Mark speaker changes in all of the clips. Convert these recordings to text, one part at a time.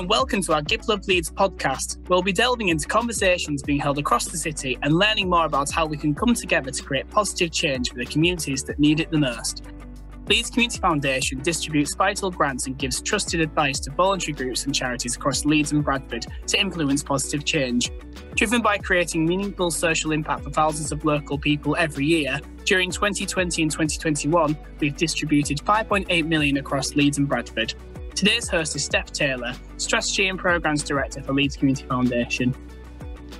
Speaker 1: and welcome to our Give Love Leeds podcast. We'll be delving into conversations being held across the city and learning more about how we can come together to create positive change for the communities that need it the most. Leeds Community Foundation distributes vital grants and gives trusted advice to voluntary groups and charities across Leeds and Bradford to influence positive change. Driven by creating meaningful social impact for thousands of local people every year, during 2020 and 2021, we've distributed 5.8 million across Leeds and Bradford. Today's host is Steph Taylor, Strategy and Programmes Director for Leeds Community Foundation.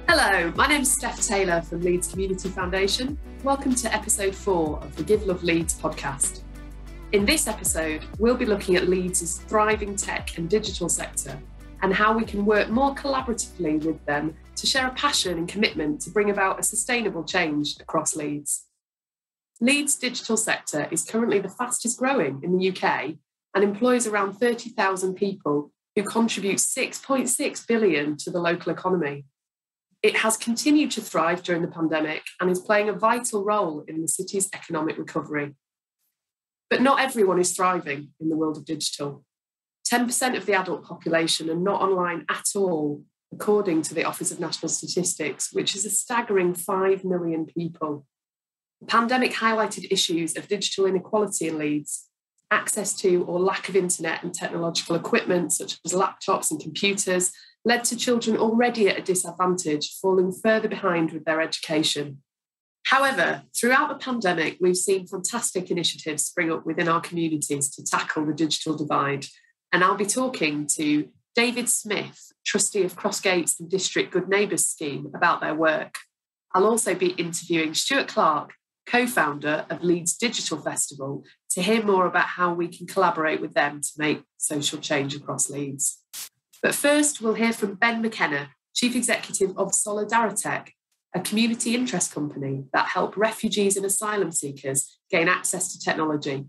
Speaker 2: Hello, my name is Steph Taylor from Leeds Community Foundation. Welcome to episode four of the Give Love Leeds podcast. In this episode, we'll be looking at Leeds' thriving tech and digital sector and how we can work more collaboratively with them to share a passion and commitment to bring about a sustainable change across Leeds. Leeds' digital sector is currently the fastest growing in the UK and employs around 30,000 people who contribute 6.6 billion to the local economy. It has continued to thrive during the pandemic and is playing a vital role in the city's economic recovery. But not everyone is thriving in the world of digital. 10% of the adult population are not online at all, according to the Office of National Statistics, which is a staggering 5 million people. The pandemic highlighted issues of digital inequality in Leeds, access to or lack of internet and technological equipment, such as laptops and computers, led to children already at a disadvantage falling further behind with their education. However, throughout the pandemic, we've seen fantastic initiatives spring up within our communities to tackle the digital divide. And I'll be talking to David Smith, trustee of Crossgates and District Good Neighbours scheme, about their work. I'll also be interviewing Stuart Clarke, co founder of Leeds Digital Festival, to hear more about how we can collaborate with them to make social change across Leeds. But first, we'll hear from Ben McKenna, Chief Executive of Solidaritech, a community interest company that help refugees and asylum seekers gain access to technology.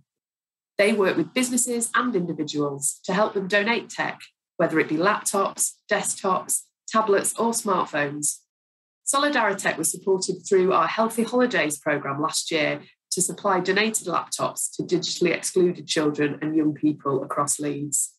Speaker 2: They work with businesses and individuals to help them donate tech, whether it be laptops, desktops, tablets, or smartphones. Solidaritech was supported through our Healthy Holidays programme last year to supply donated laptops to digitally excluded children and young people across Leeds.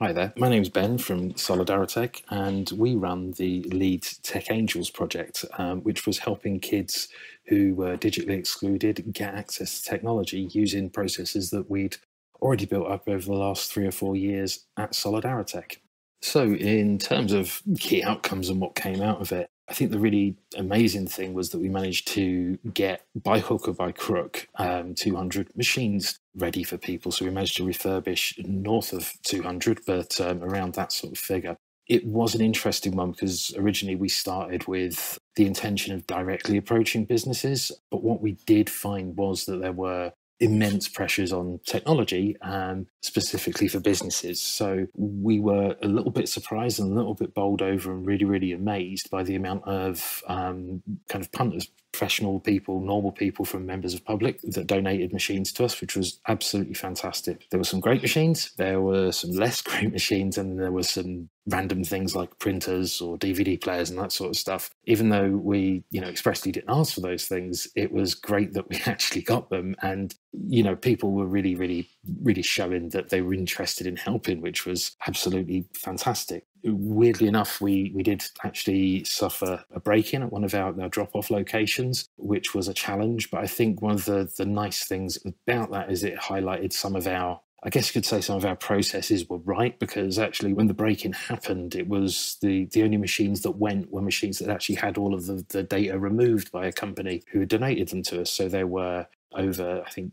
Speaker 3: Hi there, my name's Ben from Solidaritech, and we run the Leeds Tech Angels project, um, which was helping kids who were digitally excluded get access to technology using processes that we'd already built up over the last three or four years at Solidaritech. So, in terms of key outcomes and what came out of it, I think the really amazing thing was that we managed to get by hook or by crook um, 200 machines ready for people. So we managed to refurbish north of 200, but um, around that sort of figure. It was an interesting one because originally we started with the intention of directly approaching businesses. But what we did find was that there were immense pressures on technology, um, specifically for businesses. So we were a little bit surprised and a little bit bowled over and really, really amazed by the amount of um, kind of punters professional people, normal people from members of public that donated machines to us, which was absolutely fantastic. There were some great machines, there were some less great machines, and there were some random things like printers or DVD players and that sort of stuff. Even though we, you know, expressly didn't ask for those things, it was great that we actually got them. And, you know, people were really, really, really showing that they were interested in helping, which was absolutely fantastic weirdly enough, we, we did actually suffer a break in at one of our, our drop off locations, which was a challenge. But I think one of the, the nice things about that is it highlighted some of our I guess you could say some of our processes were right because actually, when the break in happened, it was the, the only machines that went were machines that actually had all of the, the data removed by a company who had donated them to us. So there were over, I think,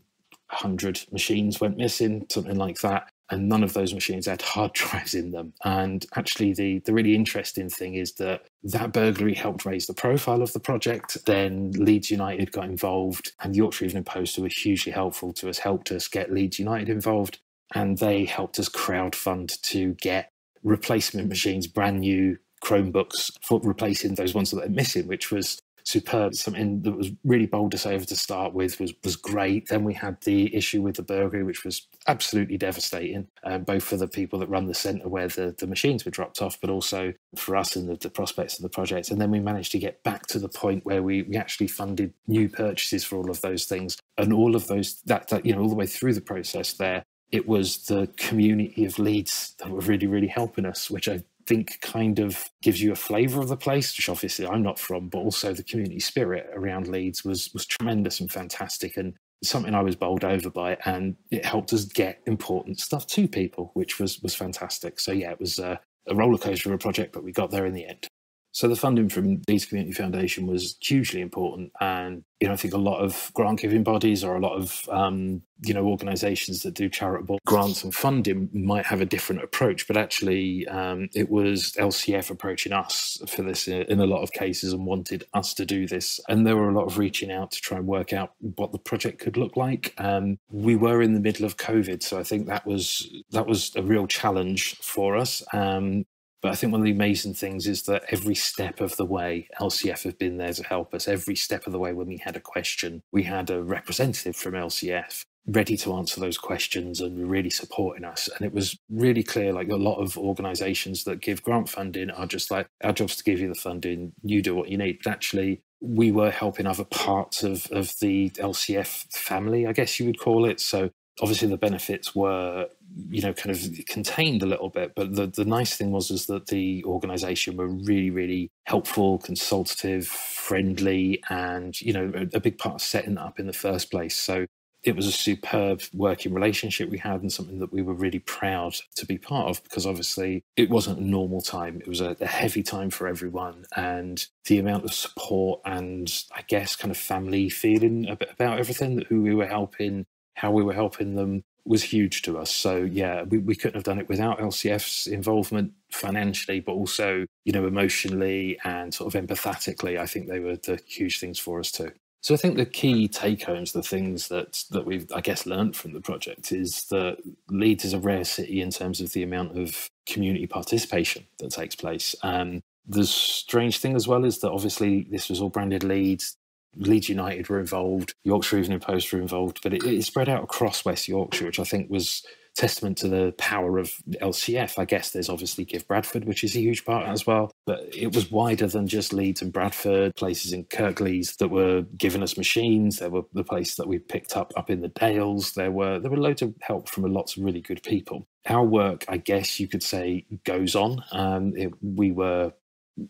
Speaker 3: 100 machines went missing, something like that and none of those machines had hard drives in them. And actually, the, the really interesting thing is that that burglary helped raise the profile of the project. Then Leeds United got involved, and Yorkshire Evening Post, who were hugely helpful to us, helped us get Leeds United involved. And they helped us crowdfund to get replacement machines, brand new Chromebooks for replacing those ones that are missing, which was superb. Something that was really bold to say over to start with was was great. Then we had the issue with the burglary, which was absolutely devastating, um, both for the people that run the centre where the, the machines were dropped off, but also for us and the, the prospects of the project. And then we managed to get back to the point where we, we actually funded new purchases for all of those things. And all of those that, that you know all the way through the process there it was the community of Leeds that were really, really helping us, which I think kind of gives you a flavour of the place, which obviously I'm not from, but also the community spirit around Leeds was was tremendous and fantastic and something I was bowled over by and it helped us get important stuff to people, which was was fantastic. So yeah, it was a, a roller coaster of a project, but we got there in the end. So the funding from Leeds Community Foundation was hugely important, and you know I think a lot of grant giving bodies or a lot of um, you know organisations that do charitable grants and funding might have a different approach, but actually um, it was LCF approaching us for this in a lot of cases and wanted us to do this, and there were a lot of reaching out to try and work out what the project could look like. Um, we were in the middle of COVID, so I think that was that was a real challenge for us. Um, but I think one of the amazing things is that every step of the way, LCF have been there to help us. Every step of the way, when we had a question, we had a representative from LCF ready to answer those questions and really supporting us. And it was really clear like a lot of organizations that give grant funding are just like, our job's to give you the funding, you do what you need. But actually, we were helping other parts of, of the LCF family, I guess you would call it. So obviously the benefits were you know kind of contained a little bit but the, the nice thing was is that the organization were really really helpful consultative friendly and you know a, a big part of setting that up in the first place. So it was a superb working relationship we had and something that we were really proud to be part of because obviously it wasn't a normal time. It was a, a, heavy time for everyone and the amount of support and i guess kind of family feeling about everything who we were helping how we were helping them was huge to us. So yeah, we, we couldn't have done it without LCF's involvement financially, but also, you know, emotionally and sort of empathetically. I think they were the huge things for us too. So I think the key take homes, the things that that we've I guess learned from the project is that Leeds is a rare city in terms of the amount of community participation that takes place. Um, the strange thing as well is that obviously this was all branded Leeds. Leeds United were involved, Yorkshire Evening Post were involved, but it, it, spread out across West Yorkshire, which I think was testament to the power of LCF. I guess there's obviously Give Bradford, which is a huge part as well, but it was wider than just Leeds and Bradford, places in Kirklees that were giving us machines. There were the places that we picked up up in the Dales. There were there were loads of help from lots of really good people. Our work, I guess you could say, goes on. Um, it, we were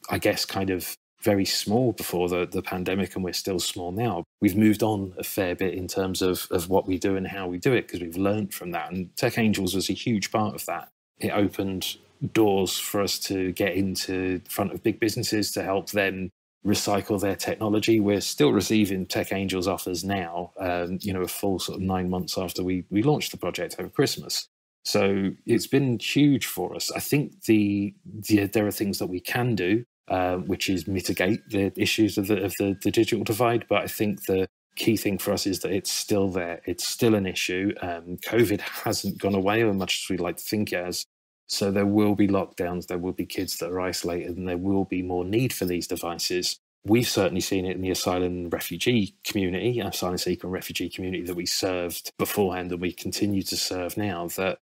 Speaker 3: I guess, kind of very small before the, the pandemic and we're still small now. We've moved on a fair bit in terms of, of what we do and how we do it because we've learned from that. And Tech Angels was a huge part of that. It opened doors for us to get into front of big businesses to help them recycle their technology. We're still receiving Tech Angels offers now, um, you know, a full sort of nine months after we, we launched the project over Christmas. So it's been huge for us. I think the, the there are things that we can do uh, which is mitigate the issues of the of the, the, digital divide. But I think the key thing for us is that it's still there. It's still an issue. Um, COVID hasn't gone away as much as we'd like to think it has. So there will be lockdowns. There will be kids that are isolated, and there will be more need for these devices. We've certainly seen it in the asylum refugee community, asylum seeker and refugee community that we served beforehand and we continue to serve now. That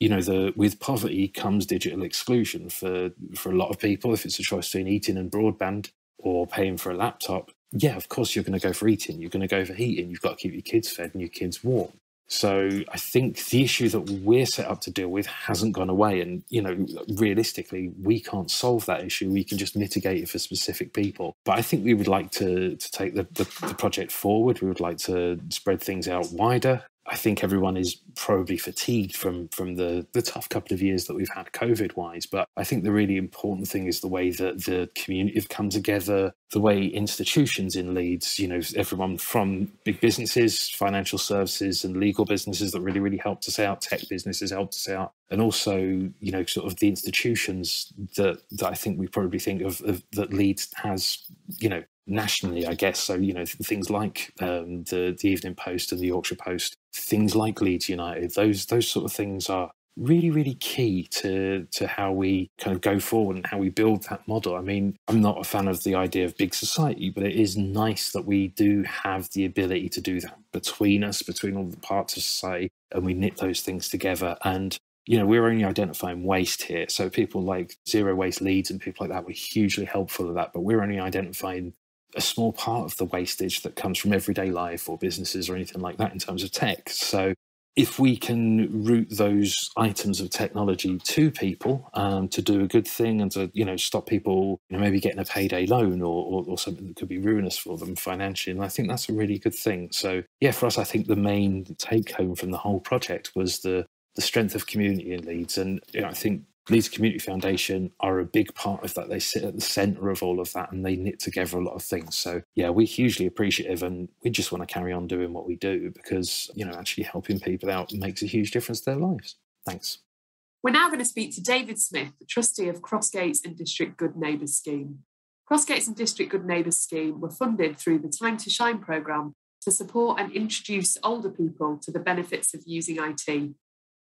Speaker 3: you know, the with poverty comes digital exclusion for for a lot of people. If it's a choice between eating and broadband or paying for a laptop, yeah, of course you're going to go for eating. You're going to go for heating. You've got to keep your kids fed and your kids warm. So I think the issue that we're set up to deal with hasn't gone away. And, you know, realistically, we can't solve that issue. We can just mitigate it for specific people. But I think we would like to, to take the, the, the project forward. We would like to spread things out wider. I think everyone is probably fatigued from from the the tough couple of years that we've had COVID wise. But I think the really important thing is the way that the community have come together, the way institutions in Leeds, you know, everyone from big businesses, financial services, and legal businesses that really really helped us out, tech businesses helped us out, and also you know sort of the institutions that that I think we probably think of, of that Leeds has, you know, nationally, I guess. So, you know, things like um, the, the Evening Post and the Yorkshire Post, things like Leeds United, those those sort of things are really, really key to to how we kind of go forward and how we build that model. I mean, I'm not a fan of the idea of big society, but it is nice that we do have the ability to do that between us, between all the parts of society, and we knit those things together. And you know, we're only identifying waste here. So people like Zero Waste Leeds and people like that were hugely helpful with that, but we're only identifying a small part of the wastage that comes from everyday life or businesses or anything like that in terms of tech. So if we can route those items of technology to people um, to do a good thing and to you know stop people you know, maybe getting a payday loan or, or, or, something that could be ruinous for them financially and i think that's a really good thing so yeah for us i think the main take home from the whole project was the the strength of community in leeds and you know, i think Leeds Community Foundation are a big part of that. They sit at the centre of all of that and they knit together a lot of things. So, yeah, we're hugely appreciative and we just want to carry on doing what we do because, you know, actually helping people out makes a huge difference to their lives. Thanks.
Speaker 2: We're now going to speak to David Smith, the trustee of Crossgates and District Good Neighbours Scheme. Crossgates and District Good Neighbours Scheme were funded through the Time to Shine programme to support and introduce older people to the benefits of using IT.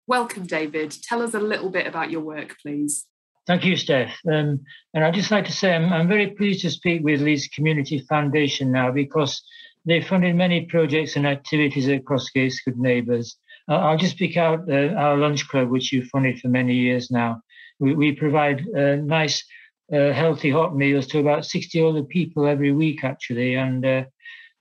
Speaker 2: Welcome, David. Tell us a little bit about your work, please.
Speaker 4: Thank you, Steph. Um, and I'd just like to say I'm, I'm, very pleased to speak with Leeds Community Foundation now because they funded many projects and activities at Crossgates Good Neighbours. Uh, I'll just pick out uh, our lunch club, which you've funded for many years now. We, we provide uh, nice, uh, healthy hot meals to about 60 older people every week, actually, and uh,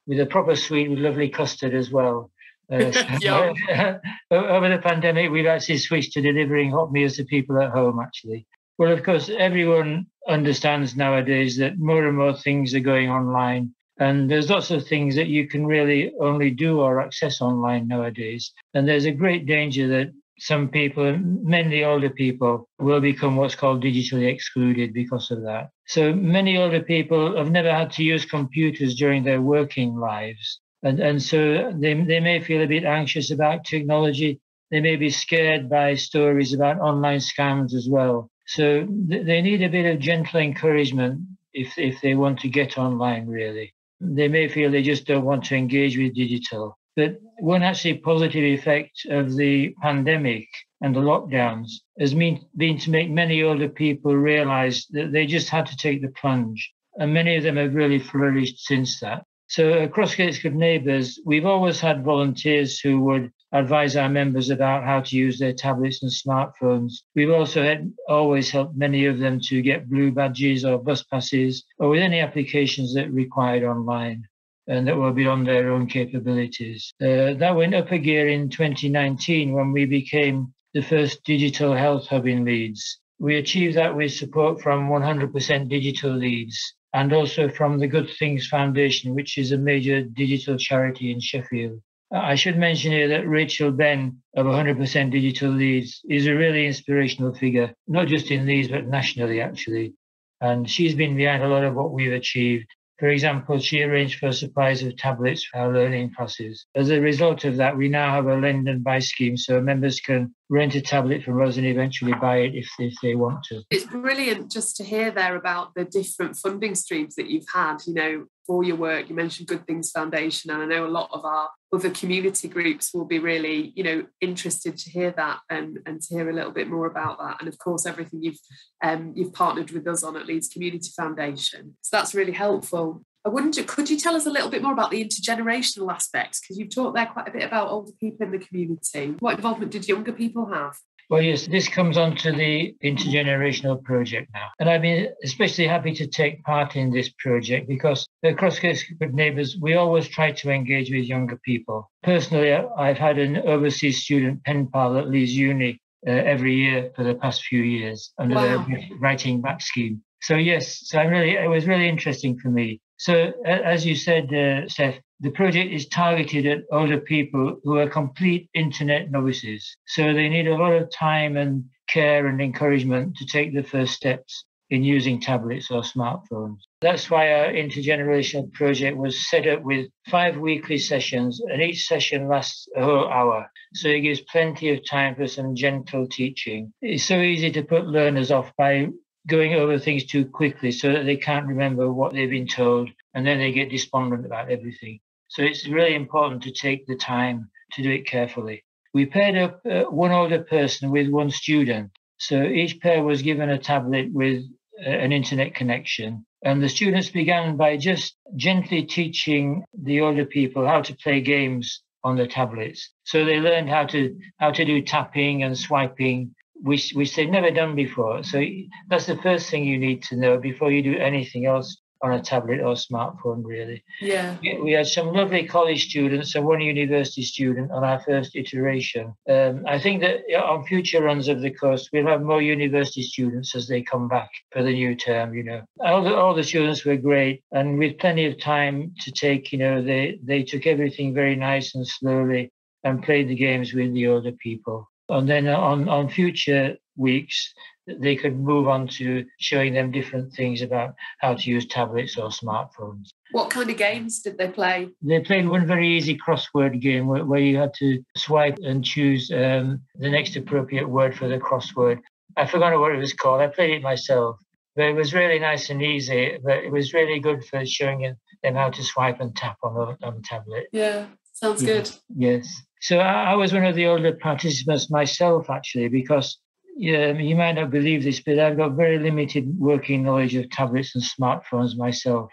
Speaker 4: with a proper sweet with lovely custard as well. Uh, over the pandemic, we've actually switched to delivering hot meals to people at home, actually. Well, of course, everyone understands nowadays that more and more things are going online. And there's lots of things that you can really only do or access online nowadays. And there's a great danger that some people, mainly older people, will become what's called digitally excluded because of that. So many older people have never had to use computers during their working lives. And, and so they, they may feel a bit anxious about technology. They may be scared by stories about online scams as well. So th- they need a bit of gentle encouragement if, if they want to get online, really. They may feel they just don't want to engage with digital. But one actually positive effect of the pandemic and the lockdowns has been, been to make many older people realize that they just had to take the plunge. And many of them have really flourished since that. So across Gates Good Neighbours, we've always had volunteers who would advise our members about how to use their tablets and smartphones. We've also had, always helped many of them to get blue badges or bus passes or with any applications that required online and that were beyond their own capabilities. Uh, that went up a gear in 2019 when we became the first digital health hub in Leeds. We achieved that with support from 100% digital Leeds and also from the Good Things Foundation, which is a major digital charity in Sheffield. Uh, I should mention here that Rachel Ben of 100% Digital Leeds is a really inspirational figure, not just in Leeds, but nationally, actually. And she's been behind a lot of what we've achieved. For example, she arranged for supplies of tablets for our learning classes. As a result of that, we now have a lend and buy scheme so members can rent a tablet from us and eventually buy it if, if they want to.
Speaker 2: It's brilliant just to hear there about the different funding streams that you've had, you know, for your work. You mentioned Good Things Foundation, and I know a lot of our other community groups will be really, you know, interested to hear that and, and to hear a little bit more about that. And of course, everything you've um, you've partnered with us on at Leeds Community Foundation. So that's really helpful. I wonder, could you tell us a little bit more about the intergenerational aspects? Because you've talked there quite a bit about older people in the community. What involvement did younger people have?
Speaker 4: Well, yes, this comes on to the intergenerational project now. And I've been especially happy to take part in this project because at Crossgates Good Neighbours, we always try to engage with younger people. Personally, I've had an overseas student pen pal at Leeds Uni uh, every year for the past few years under wow. the Writing Back scheme. So yes, so I'm really, it was really interesting for me. So as you said, uh, Steph, the project is targeted at older people who are complete internet novices. So they need a lot of time and care and encouragement to take the first steps in using tablets or smartphones. That's why our intergenerational project was set up with five weekly sessions, and each session lasts a whole hour. So it gives plenty of time for some gentle teaching. It's so easy to put learners off by going over things too quickly so that they can't remember what they've been told and then they get despondent about everything. So it's really important to take the time to do it carefully. We paired up uh, one older person with one student. So each pair was given a tablet with uh, an internet connection. And the students began by just gently teaching the older people how to play games on the tablets. So they learned how to how to do tapping and swiping which which they've never done before. So that's the first thing you need to know before you do anything else on a tablet or smartphone, really.
Speaker 2: Yeah.
Speaker 4: We had some lovely college students and one university student on our first iteration. Um, I think that on future runs of the course, we'll have more university students as they come back for the new term, you know. All the, all the students were great and with plenty of time to take, you know, they, they took everything very nice and slowly and played the games with the older people. And then on, on future weeks, they could move on to showing them different things about how to use tablets or smartphones.
Speaker 2: What kind of games did they play?
Speaker 4: They played one very easy crossword game where, where you had to swipe and choose um, the next appropriate word for the crossword. I forgot what it was called. I played it myself, but it was really nice and easy. But it was really good for showing them how to swipe and tap on the, on the tablet.
Speaker 2: Yeah, sounds yeah. good.
Speaker 4: Yes. So I, I was one of the older participants myself, actually, because yeah, you might not believe this, but I've got very limited working knowledge of tablets and smartphones myself.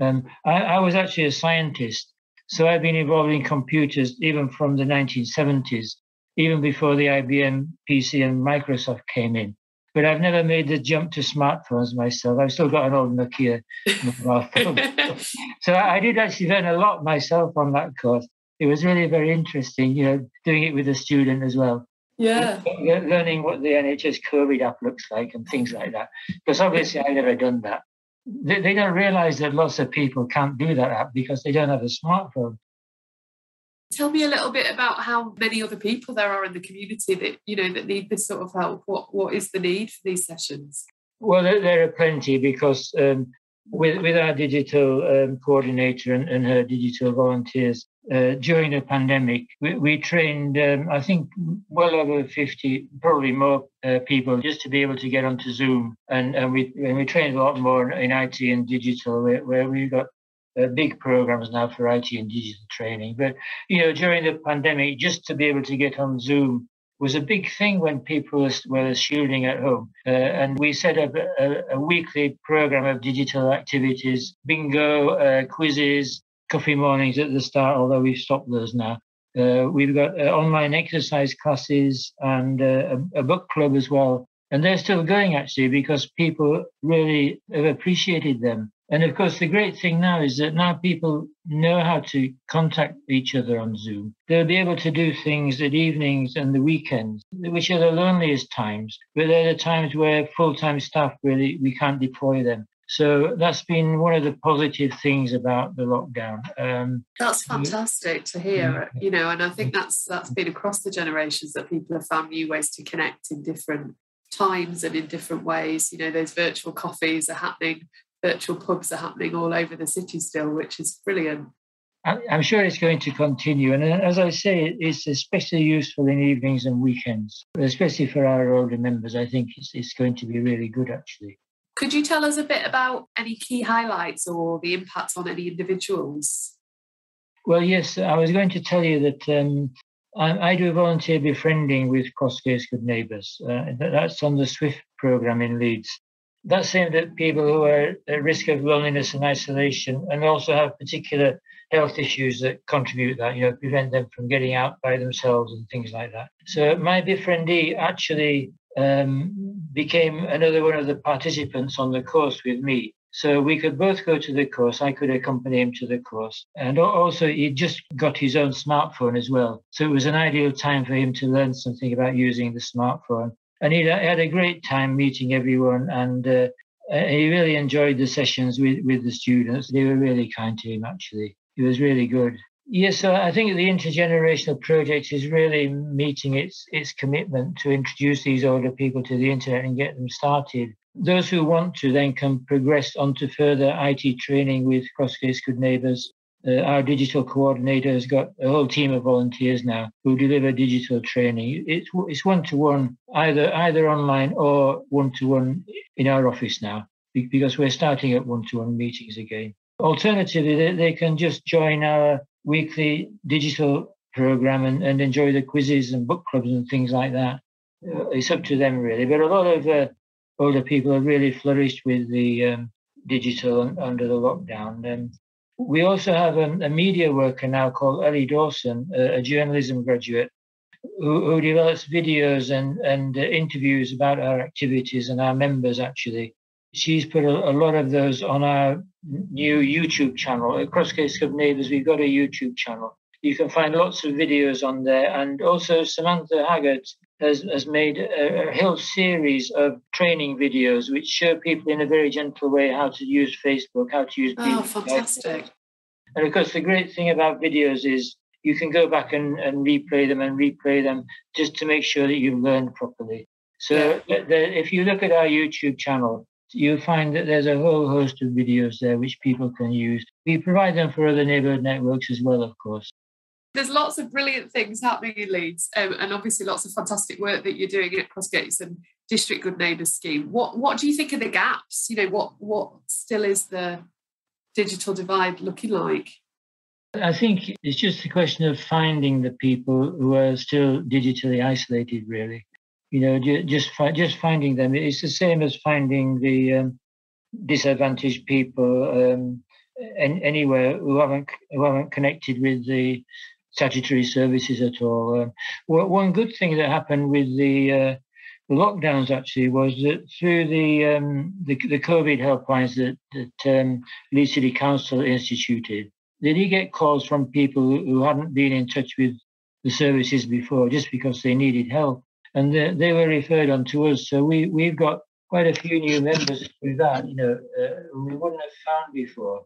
Speaker 4: Um, I, I, was actually a scientist, so I've been involved in computers even from the 1970s, even before the IBM PC and Microsoft came in. But I've never made the jump to smartphones myself. I've still got an old Nokia mobile phone. so I did actually learn a lot myself on that course. It was really very interesting, you know, doing it with a student as well.
Speaker 2: Yeah.
Speaker 4: Learning what the NHS COVID app looks like and things like that. Because obviously I've never done that. They, they don't realize that lots of people can't do that app because they don't have a smartphone.
Speaker 2: Tell me a little bit about how many other people there are in the community that you know that need this sort of help. What what is the need for these sessions?
Speaker 4: Well, there, there are plenty because um, with with our digital um, coordinator and, and her digital volunteers, uh, during the pandemic, we, we trained, um, I think, well over 50, probably more uh, people just to be able to get onto Zoom. And, and, we, and we trained a lot more in IT and digital, where, where we've got uh, big programs now for IT and digital training. But, you know, during the pandemic, just to be able to get on Zoom was a big thing when people were shielding at home. Uh, and we set up a, a, weekly program of digital activities, bingo, uh, quizzes, coffee mornings at the start, although we've stopped those now. Uh, we've got uh, online exercise classes and uh, a, a, book club as well. And they're still going actually because people really have appreciated them. And of course, the great thing now is that now people know how to contact each other on Zoom. They'll be able to do things at evenings and the weekends, which are the loneliest times, but they're the times where full time staff really, we can't deploy them. So that's been one of the positive things about the lockdown. Um,
Speaker 2: that's fantastic to hear, you know, and I think that's that's been across the generations that people have found new ways to connect in different times and in different ways. You know, those virtual coffees are happening, virtual pubs are happening all over the city still, which is brilliant.
Speaker 4: I'm sure it's going to continue. And as I say, it's especially useful in evenings and weekends, especially for our older members. I think it's, it's going to be really good, actually.
Speaker 2: Could you tell us a bit about any key highlights or the impacts on any individuals?
Speaker 4: Well, yes, I was going to tell you that um, I, I, do volunteer befriending with Crossgates Good Neighbours. Uh, that's on the SWIFT program in Leeds. That's aimed at people who are at risk of loneliness and isolation and also have particular health issues that contribute that, you know, prevent them from getting out by themselves and things like that. So my befriendee actually um, became another one of the participants on the course with me. So we could both go to the course. I could accompany him to the course. And also, he just got his own smartphone as well. So it was an ideal time for him to learn something about using the smartphone. And he had a great time meeting everyone. And uh, he really enjoyed the sessions with, with the students. They were really kind to him, actually. It was really good. Yes, I think the intergenerational project is really meeting its its commitment to introduce these older people to the internet and get them started. Those who want to then can progress on to further IT training with Crossgates Good Neighbours. Uh, our digital coordinator has got a whole team of volunteers now who deliver digital training. It's it's one to one, either either online or one to one in our office now, because we're starting at one to one meetings again. Alternatively, they, they can just join our weekly digital program and, and enjoy the quizzes and book clubs and things like that. Uh, it's up to them really. But a lot of uh, older people have really flourished with the um, digital under the lockdown. And we also have a, a, media worker now called Ellie Dawson, a, a journalism graduate, who, who, develops videos and, and uh, interviews about our activities and our members actually. She's put a, a, lot of those on our new YouTube channel. At Crossgates Good Neighbours, we've got a YouTube channel. You can find lots of videos on there. And also, Samantha Haggart has, has made a, a whole series of training videos which show people in a very gentle way how to use Facebook, how to use.
Speaker 2: Oh, fantastic.
Speaker 4: And of course, the great thing about videos is you can go back and, and replay them and replay them just to make sure that you've learned properly. So yeah. the, if you look at our YouTube channel, you'll find that there's a whole host of videos there which people can use. We provide them for other neighbourhood networks as well, of course.
Speaker 2: There's lots of brilliant things happening in Leeds, um, and obviously lots of fantastic work that you're doing at Crossgates and District Good Neighbours scheme. What what do you think are the gaps? You know, what what still is the digital divide looking like?
Speaker 4: I think it's just a question of finding the people who are still digitally isolated, really. You know, just just finding them. It's the same as finding the um, disadvantaged people um, anywhere who haven't who haven't connected with the statutory services at all. Um, one good thing that happened with the uh, lockdowns actually was that through the um, the, the, COVID helplines that, that um, Leeds City Council instituted, they did get calls from people who hadn't been in touch with the services before just because they needed help. And they, they were referred on to us. So we, we've got quite a few new members through that, you know, uh, we wouldn't have found before.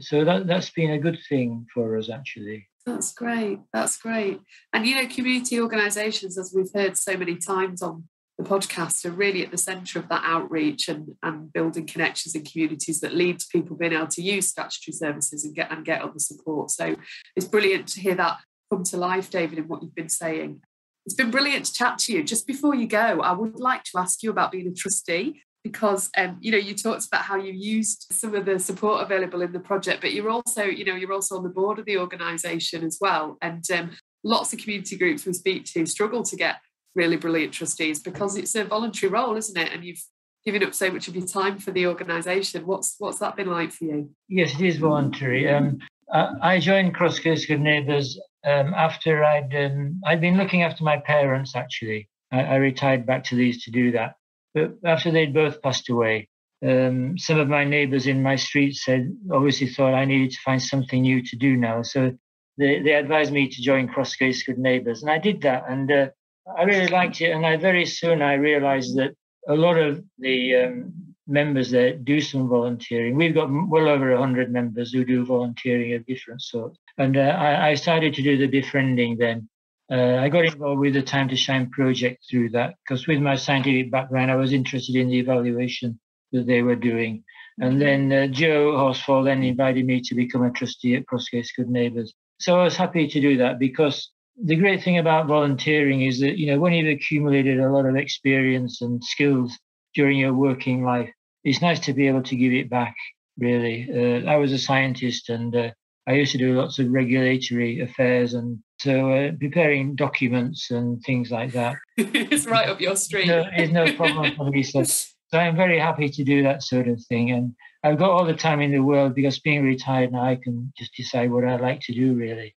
Speaker 4: So that, that's been a good thing for us, actually.
Speaker 2: That's great. That's great. And, you know, community organisations, as we've heard so many times on the podcast are really at the centre of that outreach and, and building connections in communities that lead to people being able to use statutory services and get and get other support. So it's brilliant to hear that come to life, David, in what you've been saying. It's been brilliant to chat to you. Just before you go, I would like to ask you about being a trustee because um, you know you talked about how you used some of the support available in the project, but you're also you know you're also on the board of the organisation as well, and um, lots of community groups we speak to struggle to get really brilliant trustees because it's a voluntary role, isn't it? And you've given up so much of your time for the organisation. What's what's that been like for you?
Speaker 4: Yes, it is voluntary. Um, I joined Crossgates Good Neighbours um, after I'd um, I'd been looking after my parents. Actually, I, I, retired back to Leeds to do that. But after they'd both passed away, um, some of my neighbours in my street said, obviously thought I needed to find something new to do now. So they, they advised me to join Crossgates Good Neighbours, and I did that. And uh, I really liked it, and I very soon I realised that a lot of the um, members there do some volunteering. We've got well over 100 members who do volunteering of different sorts. And uh, I, I, started to do the befriending then. Uh, I got involved with the Time to Shine project through that because with my scientific background, I was interested in the evaluation that they were doing. And then uh, Joe Horsfall then invited me to become a trustee at Crossgates Good Neighbours. So I was happy to do that because the great thing about volunteering is that you know when you've accumulated a lot of experience and skills during your working life. It's nice to be able to give it back really. Uh, i was a scientist and uh, i used to do lots of regulatory affairs and so uh, preparing documents and things like that.
Speaker 2: It's right up your street.
Speaker 4: No, it's no problem for me so, so i'm very happy to do that sort of thing. And i've got all the time in the world because being retired now i can just decide what i like to do really.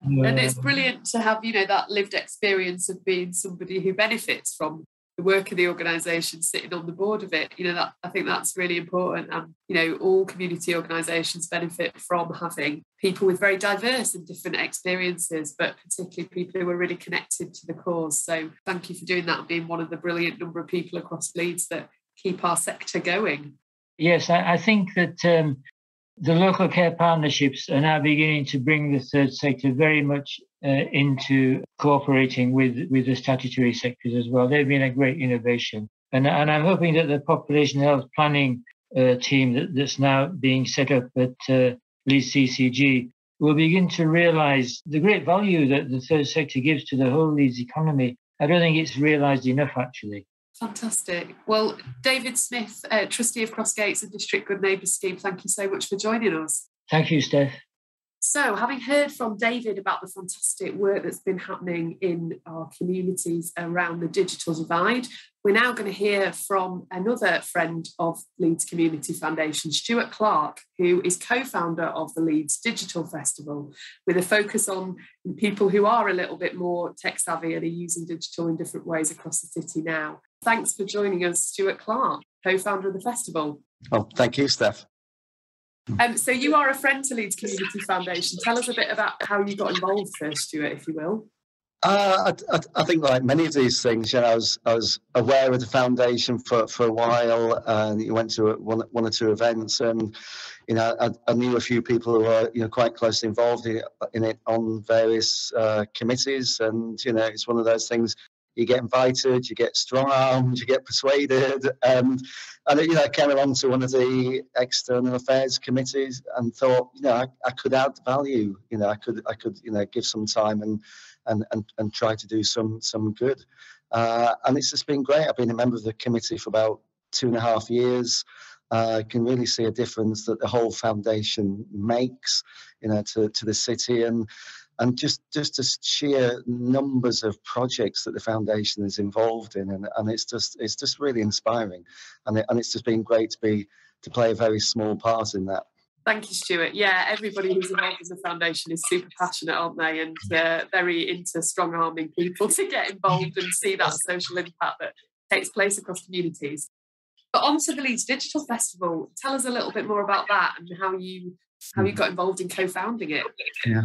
Speaker 2: And it's brilliant to have you know that lived experience of being somebody who benefits from the work of the organisation sitting on the board of it you know that i think that's really important. And you know all community organisations benefit from having people with very diverse and different experiences but particularly people who are really connected to the cause. So thank you for doing that and being one of the brilliant number of people across leeds that keep our sector going.
Speaker 4: Yes i, I think that um, the local care partnerships are now beginning to bring the third sector very much uh, into cooperating with, with the statutory sectors as well. They've been a great innovation. And, and I'm hoping that the population health planning uh, team that, that's now being set up at uh, Leeds CCG will begin to realize the great value that the third sector gives to the whole Leeds economy. I don't think it's realized enough, actually.
Speaker 2: Fantastic. Well, David Smith, uh, trustee of Crossgates and District Good Neighbours Scheme, thank you so much for joining us.
Speaker 4: Thank you, Steph.
Speaker 2: So, having heard from David about the fantastic work that's been happening in our communities around the digital divide, we're now going to hear from another friend of Leeds Community Foundation, Stuart Clarke, who is co founder of the Leeds Digital Festival, with a focus on people who are a little bit more tech savvy and are using digital in different ways across the city now. Thanks for joining us, Stuart Clarke, co founder of the festival.
Speaker 5: Oh, thank you, Steph.
Speaker 2: Um, so you are a friend to Leeds Community Foundation. Tell us a bit about how you got involved first, Stuart, if you will.
Speaker 5: Uh, I, I, think like many of these things, you know, I was I was aware of the foundation for, for a while, and you went to one one or two events, and you know, I, I knew a few people who were you know quite closely involved in it, in it on various uh, committees, and you know, it's one of those things you get invited, you get strong armed, you get persuaded. Um, and, you know, I came along to one of the external affairs committees and thought, you know, I, I could add value, you know, I could, I could, you know, give some time and, and, and, and try to do some, some good. Uh, and it's just been great. I've been a member of the committee for about two and a half years. Uh, I can really see a difference that the whole foundation makes, you know, to, to the city. And and just just the sheer numbers of projects that the foundation is involved in and, and it's just it's just really inspiring and, it, and it's just been great to be to play a very small part in that
Speaker 2: Thank you, Stuart. Yeah, everybody who's involved in the foundation is super passionate, aren't they? And uh, very into strong arming people to get involved and see that social impact that takes place across communities. But on to the Leeds Digital Festival. Tell us a little bit more about that and how you how you got involved in co-founding it.
Speaker 5: Yeah,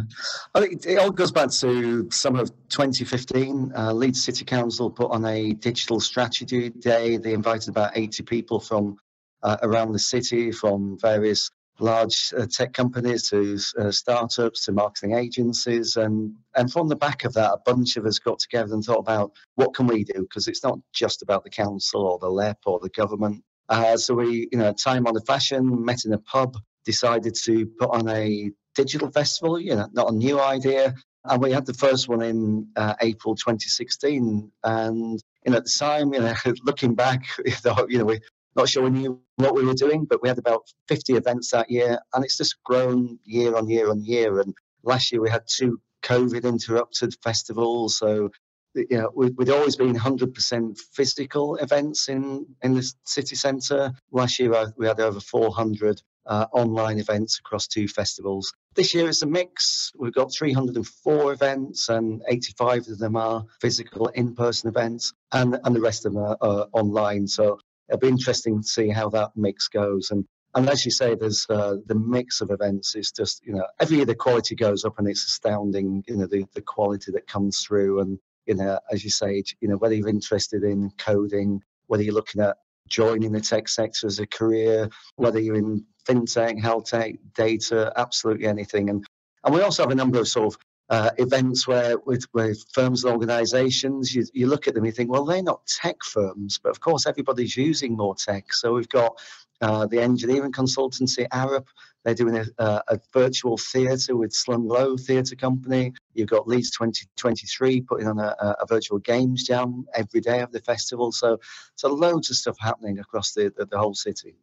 Speaker 5: I think it all goes back to summer of 2015. Uh, Leeds City Council put on a digital strategy day. They invited about 80 people from uh, around the city, from various large uh, tech companies to uh, startups to marketing agencies, and and from the back of that, a bunch of us got together and thought about what can we do because it's not just about the council or the LEP or the government. Uh, so we, you know, time on the fashion, met in a pub, decided to put on a digital festival, you know, not a new idea. And we had the first one in uh, April 2016. And, you know, at the time, you know, looking back, you know, we're not sure we knew what we were doing, but we had about 50 events that year. And it's just grown year on year on year. And last year we had two COVID interrupted festivals. So, you know, we'd always been 100% physical events in, in the city centre. Last year we had over 400 uh, online events across two festivals. This year it's a mix. We've got 304 events, and 85 of them are physical in person events, and, and the rest of them are, are, online. So it'll be interesting to see how that mix goes. And and as you say, there's uh, the mix of events is just you know every year the quality goes up, and it's astounding. You know the the quality that comes through, and you know as you say, you know whether you're interested in coding, whether you're looking at joining the tech sector as a career, whether you're in fintech, health tech, data, absolutely anything. And and we also have a number of sort of uh, events where with, with firms and organizations, you, you look at them, you think, well, they're not tech firms, but of course everybody's using more tech. So we've got uh, the engineering consultancy, Arup, they're doing a, a, a virtual theatre with Slung Low Theatre Company. You've got Leeds 2023 putting on a, a, virtual games jam every day of the festival. So, so loads of stuff happening across the, the, the whole city.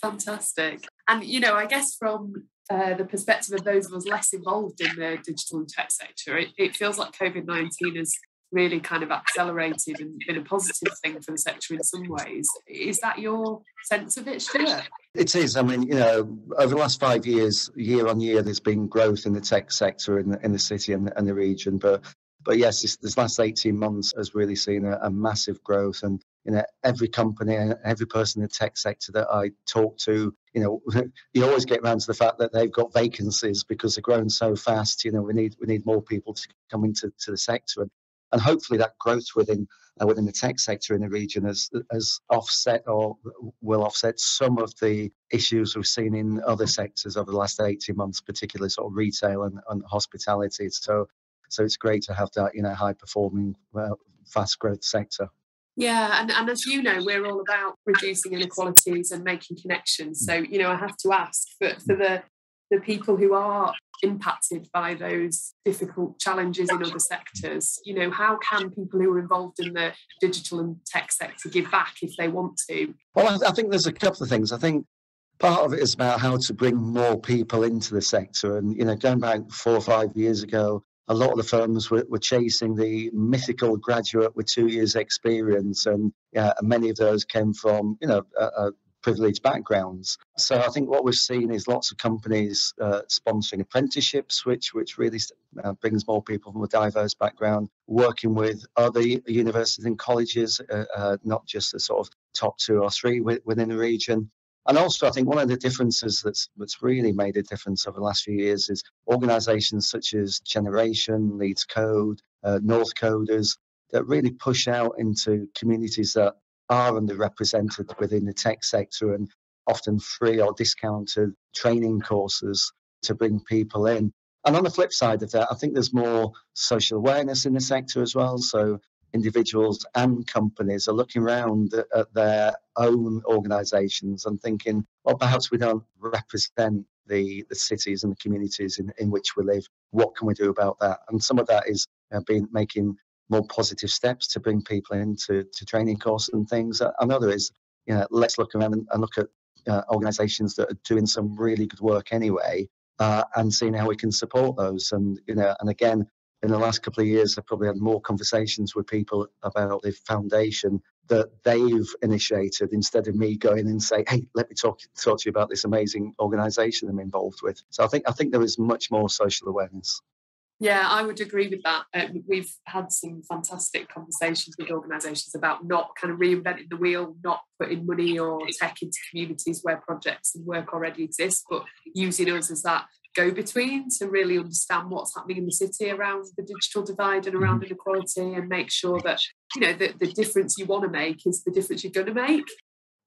Speaker 2: Fantastic. And, you know, I guess from uh, the perspective of those of us less involved in the digital and tech sector, it, it feels like COVID 19 has really kind of accelerated and been a positive thing for the sector in some ways. Is that your sense of it, Stuart?
Speaker 5: It is. I mean, you know, over the last five years, year on year, there's been growth in the tech sector in the, in the city and, and the region. But but yes, this, this last 18 months has really seen a, a massive growth. And you know every company and every person in the tech sector that I talk to, you know, you always get around to the fact that they've got vacancies because they're growing so fast. You know, we need we need more people to come into to the sector, and, and hopefully that growth within uh, within the tech sector in the region has has offset or will offset some of the issues we've seen in other sectors over the last 18 months, particularly sort of retail and, and hospitality. So so it's great to have that you know high performing, uh, fast growth sector.
Speaker 2: Yeah, and, and as you know, we're all about reducing inequalities and making connections. So, you know, I have to ask for, for the the people who are impacted by those difficult challenges in other sectors, you know, how can people who are involved in the digital and tech sector give back if they want to?
Speaker 5: Well, I think there's a couple of things. I think part of it is about how to bring more people into the sector. And, you know, going back four or five years ago, a lot of the firms were, were chasing the mythical graduate with two years experience. And many of those came from, you know, a privileged backgrounds. So I think what we've seen is lots of companies uh, sponsoring apprenticeships, which which really uh, brings more people from a diverse background, working with other universities and colleges, uh, uh not just the sort of top two or three within the region. And also, I think one of the differences that's that's really made a difference over the last few years is organisations such as Generation, Leeds Code, uh, Northcoders that really push out into communities that are underrepresented within the tech sector and often free or discounted training courses to bring people in. And on the flip side of that, I think there's more social awareness in the sector as well. So individuals and companies are looking around at, their own organisations and thinking, well, perhaps we don't represent the, the cities and the communities in, in which we live. What can we do about that? And some of that is uh, being making more positive steps to bring people into to training courses and things. Another is, you know, let's look around and, and look at uh, organisations that are doing some really good work anyway, uh, and seeing how we can support those. And you know, and again, in the last couple of years, I've probably had more conversations with people about the foundation that they've initiated instead of me going and say, "Hey, let me talk talk to you about this amazing organisation I'm involved with." So I think I think there is much more social awareness.
Speaker 2: Yeah, I would agree with that. Um, we've had some fantastic conversations with organisations about not kind of reinventing the wheel, not putting money or tech into communities where projects and work already exist, but using us as that go between to really understand what's happening in the city around the digital divide and around mm-hmm. inequality and make sure that you know the, the difference you want to make is the difference you're going to make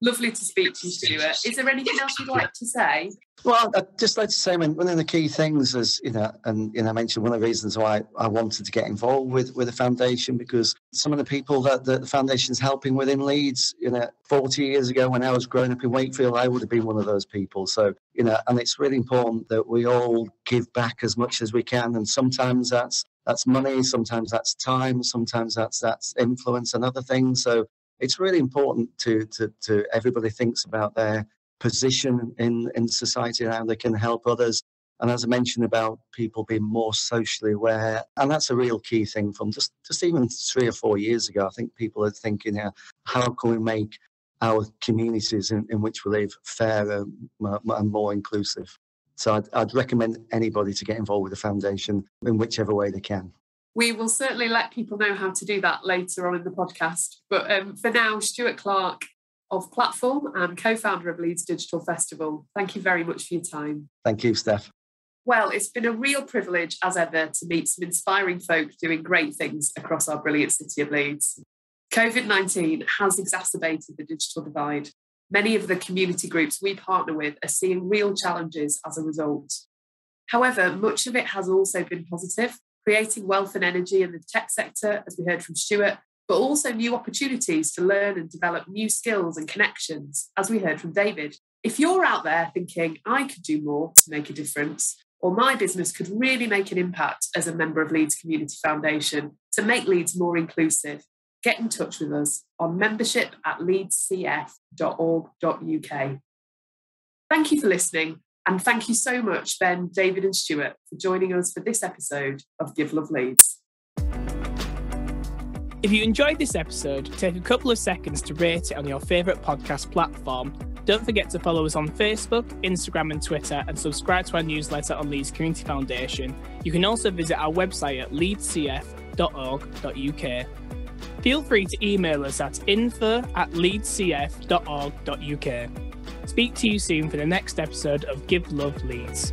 Speaker 2: Lovely to speak to you, Stuart. Is there anything else you'd like to say?
Speaker 5: Well, I'd just like to say, one of the key things is, you know, and you know, I mentioned one of the reasons why I wanted to get involved with with the foundation because some of the people that, that the foundation's helping within Leeds, you know, 40 years ago when I was growing up in Wakefield, I would have been one of those people. So, you know, and it's really important that we all give back as much as we can, and sometimes that's that's money, sometimes that's time, sometimes that's that's influence and other things. So it's really important to, to, to everybody thinks about their position in, in society and how they can help others. And as I mentioned about people being more socially aware, and that's a real key thing from just, just even three or four years ago. I think people are thinking, yeah, how can we make our communities in, in which we live fairer and more inclusive? So I'd, I'd recommend anybody to get involved with the foundation in whichever way they can.
Speaker 2: We will certainly let people know how to do that later on in the podcast. But um, for now, Stuart Clarke of Platform and co founder of Leeds Digital Festival, thank you very much for your time.
Speaker 5: Thank you, Steph.
Speaker 2: Well, it's been a real privilege as ever to meet some inspiring folk doing great things across our brilliant city of Leeds. COVID 19 has exacerbated the digital divide. Many of the community groups we partner with are seeing real challenges as a result. However, much of it has also been positive, creating wealth and energy in the tech sector, as we heard from Stuart, but also new opportunities to learn and develop new skills and connections, as we heard from David. If you're out there thinking, I could do more to make a difference, or my business could really make an impact as a member of Leeds Community Foundation to make Leeds more inclusive, get in touch with us on membership at leedscf.org.uk. Thank you for listening and thank you so much, Ben, David, and Stuart, for joining us for this episode of Give Love Leeds.
Speaker 1: If you enjoyed this episode, take a couple of seconds to rate it on your favourite podcast platform. Don't forget to follow us on Facebook, Instagram, and Twitter, and subscribe to our newsletter on Leeds Community Foundation. You can also visit our website at leedscf.org.uk. Feel free to email us at info at leedscf.org.uk. Speak to you soon for the next episode of Give Love Leeds.